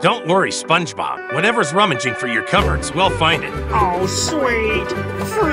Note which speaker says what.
Speaker 1: Don't worry, SpongeBob. Whatever's rummaging for your cupboards, we'll find it.
Speaker 2: Oh, sweet. Free.